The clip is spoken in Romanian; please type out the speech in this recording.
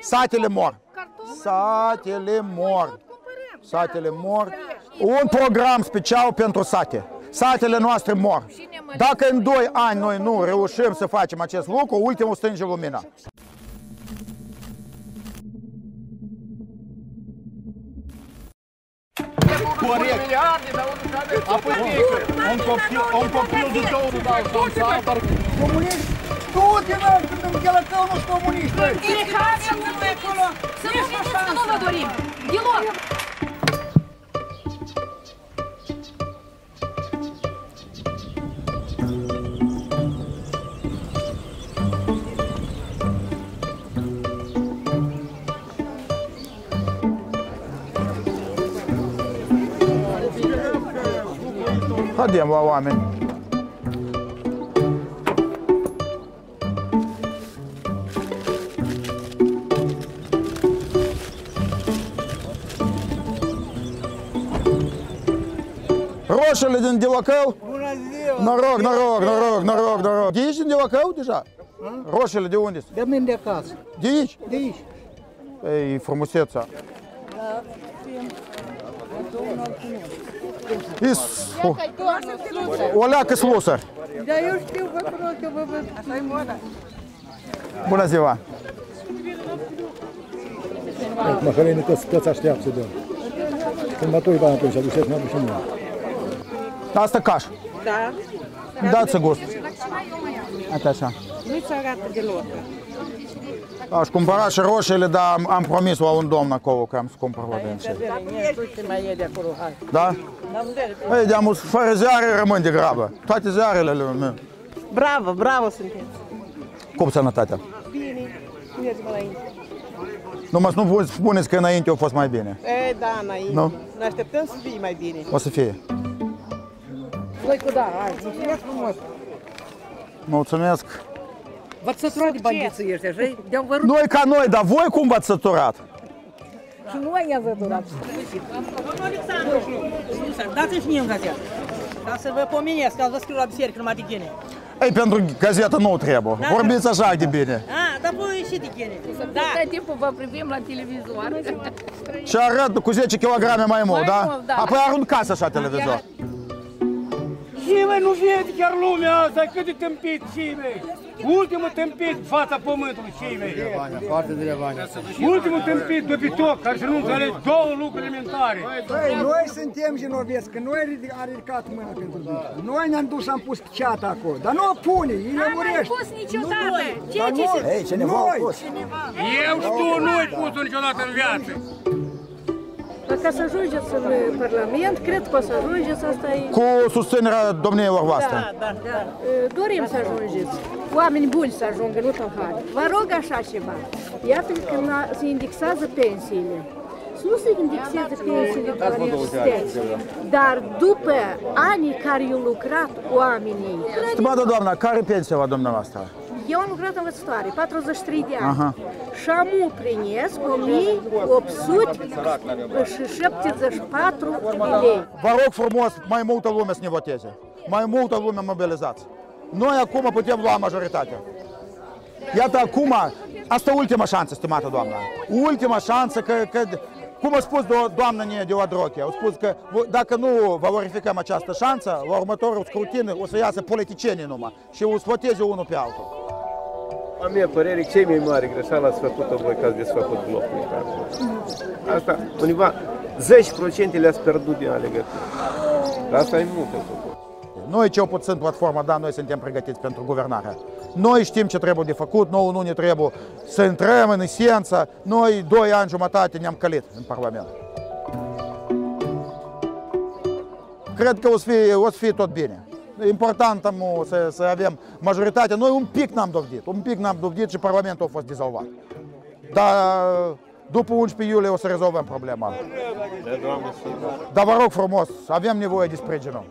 Satele mor. Satele mor. Satele mor. Un program special pentru sate. Satele noastre mor. Dacă în 2 ani noi nu reușim să facem acest lucru, ultimul stânge lumina. Corect. Apoi un copil, un copil de două Comuniști? Du-te, mă, când îmi chelăcău nu-s comuniști, băi! Plecați și nu acolo! Să nu vedeți că nu vă dorim! Deloc! Haidem la oameni. Roșele din Dilacău? Bună ziua! Noroc, noroc, noroc, noroc, noroc. De aici din Dilacău deja? Roșele de unde De mine de acasă. De aici? De aici. Ei, frumusețea. Is, o, o leacă slusă. Da, eu știu, vă rog, că vă văd. Asta e moda. Bună ziua! Măhălenii toți, toți așteaptă, da. Când mă toi bani atunci, aduceți, mă aduc și mine. Asta caș. Da, Dați gust. Uite așa. nu-i se arată deloc. Aș cumpăra și roșiile, dar am, am promis la un domn acolo că am să cumpăr la dânsul. Ce mai e de acolo, hai. Da? Ei, de am fără ziare rămân de grabă. Toate ziarele lui meu. Bravo, bravo sunteți. Cum sănătatea? Bine, mergem înainte. Numai să nu vă spuneți că înainte a fost mai bine. E, da, înainte. Nu? Ne așteptăm să fie mai bine. O să fie. Voi cu da, hai, mulțumesc frumos. Mulțumesc. V-ați săturat de bandiții ăștia, așa? De-am vărut Noi ca noi, dar voi cum v-ați săturat? și noi ne-am săturat. Dați-mi și mie un gazet. Ca să vă pomenesc, că ați vă scriu la biserică numai de chene. Ei, pentru gazetă nu trebuie. Vorbiți așa de bine. A, dar voi și de chene. Da. Tot timpul vă privim la televizor. Și arăt cu 10 kg mai mult, Mai da? mult, da. Apoi aruncați așa televizor. Și măi, nu vede chiar lumea asta, cât de tâmpit și mei. Ultimul tâmpit în fața pământului și mei. Foarte de bani. Ultimul tâmpit de pitoc, care să nu înțelegi două lucruri elementare. Băi, noi suntem genovesc, că noi ridic- a ridicat mâna pentru dânsul. Noi ne-am dus, am pus ceata acolo, dar nu o pune, îi N-am mai lămurește. pus niciodată! Ceea Dar ce se... noi, Ei, cineva a noi, pus. Eu și tu nu-i pus niciodată în viață. Ca să ajungeți în Parlament, cred că o să ajungeți, asta e... Cu susținerea domniilor voastre. Da, da, da. Dorim să ajungeți. Oameni buni să ajungă, nu tălhari. Vă rog așa ceva. Iată că na- se indexează pensiile. Să nu se indexeze pensiile doar existenți, dar după anii care i-au lucrat oamenii. Stimată doamna, care pensia la dumneavoastră? Eu am lucrat învățătoare, 43 de ani. Aha. Și am primesc 1874 lei. Vă rog frumos, mai multă lume să ne voteze. Mai multă lume mobilizați. Noi acum putem lua majoritatea. Iată acum, asta e ultima șansă, stimată doamnă. Ultima șansă că, că cum a spus do- doamna ne de Odroche, au spus că v- dacă nu valorificăm această șansă, la următorul scrutin o să iasă politicienii numai și o să voteze unul pe altul. A mie părere, cei mai mari greșeală ați făcut-o voi că ați desfăcut blocul. Asta, undeva, 10% le-ați pierdut din alegători. Asta e mult de făcut. Noi, cel puțin, platforma, da, noi suntem pregătiți pentru guvernare. Noi știm ce trebuie de făcut, nouă nu ne trebuie să intrăm în esență. Noi, doi ani jumătate, ne-am călit în Parlament. Cred că o să fie, o să fie tot bine. Important am o să, să avem majoritatea. Noi un pic n-am dovedit, un pic n-am dovedit și Parlamentul a fost dizolvat. Dar după 11 iulie o să rezolvăm problema. Dar vă rog frumos, avem nevoie de sprijinul.